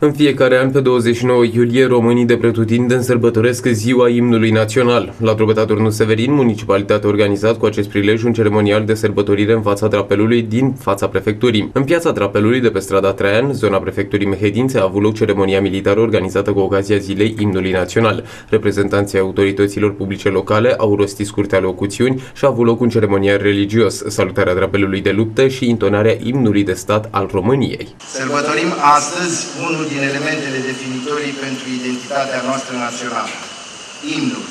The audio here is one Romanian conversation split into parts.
În fiecare an, pe 29 iulie, românii de pretutindeni sărbătoresc Ziua Imnului Național. La drobeta Turnul Severin, municipalitatea a organizat cu acest prilej un ceremonial de sărbătorire în fața drapelului din fața prefecturii. În piața drapelului de pe strada Traian, zona prefecturii Mehedințe, a avut loc ceremonia militară organizată cu ocazia Zilei Imnului Național. Reprezentanții autorităților publice locale au rostit scurte alocuțiuni și a avut loc un ceremonial religios, salutarea drapelului de luptă și intonarea imnului de stat al României. Sărbătorim astăzi unul din elementele definitorii pentru identitatea noastră națională, imnul.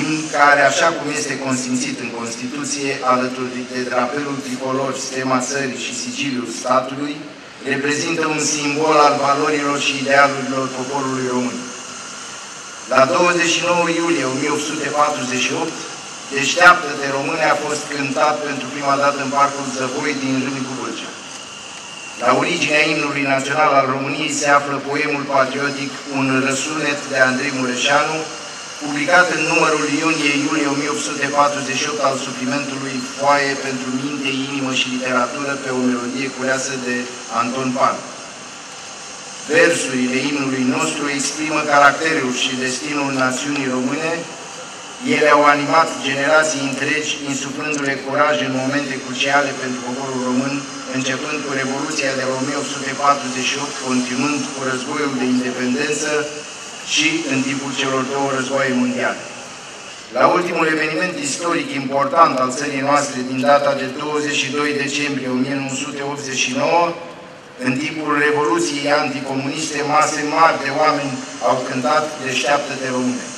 Imn care, așa cum este consimțit în Constituție, alături de drapelul tricolor, stema țării și sigiliul statului, reprezintă un simbol al valorilor și idealurilor poporului român. La 29 iulie 1848, Deșteaptă-te române a fost cântat pentru prima dată în Parcul Zăvoi din Râmnicu Vâlcea. La originea imnului național al României se află poemul patriotic Un răsunet de Andrei Mureșanu, publicat în numărul iunie-iulie 1848 al suplimentului Foaie pentru minte, inimă și literatură pe o melodie culeasă de Anton Pan. Versurile imnului nostru exprimă caracterul și destinul națiunii române, ele au animat generații întregi, insuflându-le curaj în momente cruciale pentru poporul român, începând cu Revoluția de 1848, continuând cu războiul de independență și în timpul celor două războaie mondiale. La ultimul eveniment istoric important al țării noastre din data de 22 decembrie 1989, în timpul Revoluției anticomuniste, mase mari de oameni au cântat Deșteaptă-te române.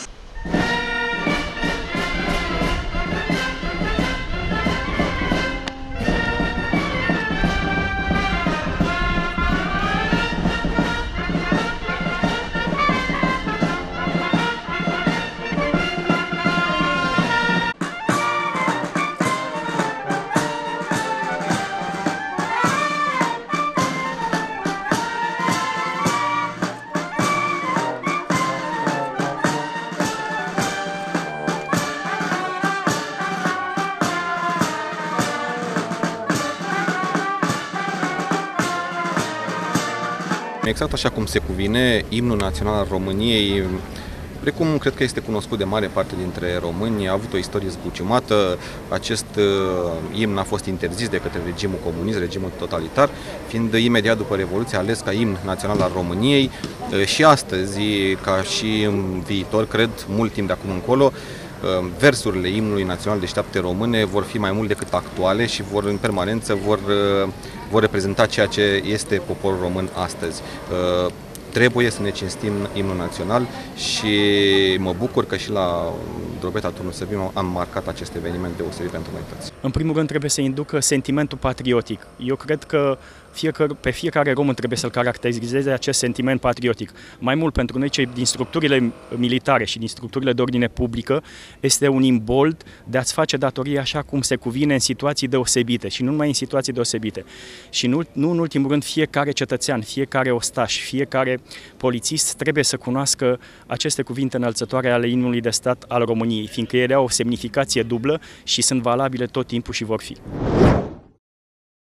Exact așa cum se cuvine, imnul național al României Precum cred că este cunoscut de mare parte dintre români, a avut o istorie zbuciumată, acest uh, imn a fost interzis de către regimul comunist, regimul totalitar, fiind imediat după Revoluție ales ca imn național al României. Uh, și astăzi, ca și în viitor, cred, mult timp de acum încolo, uh, versurile imnului național de șapte române vor fi mai mult decât actuale și vor în permanență vor vor reprezenta ceea ce este poporul român astăzi. Uh, trebuie să ne cinstim imnul național și mă bucur că și la Drobeta Turnul Săvim am marcat acest eveniment deosebit pentru noi toți. În primul rând trebuie să inducă sentimentul patriotic. Eu cred că fiecare, pe fiecare român trebuie să-l caracterizeze acest sentiment patriotic. Mai mult pentru noi cei din structurile militare și din structurile de ordine publică este un imbold de a-ți face datoria așa cum se cuvine în situații deosebite și nu numai în situații deosebite. Și nu, nu în ultimul rând fiecare cetățean, fiecare ostaș, fiecare polițist trebuie să cunoască aceste cuvinte înălțătoare ale inimului de stat al României, fiindcă ele au o semnificație dublă și sunt valabile tot timpul și vor fi.